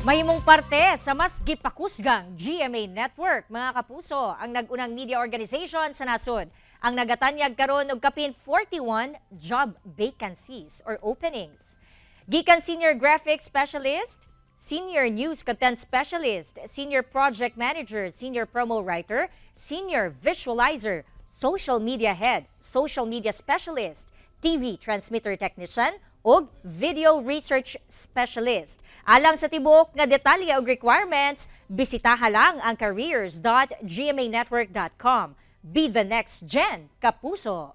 Mahimong parte sa mas gipakusgang GMA Network, mga kapuso, ang nagunang media organization sa nasod. Ang nagatanyag karon og kapin 41 job vacancies or openings. Gikan Senior Graphics Specialist, Senior News Content Specialist, Senior Project Manager, Senior Promo Writer, Senior Visualizer, Social Media Head, Social Media Specialist, TV Transmitter Technician, ug Video Research Specialist. Alang sa tibok nga detalye ug requirements, bisitaha lang ang careers.gmanetwork.com. Be the next gen, Kapuso!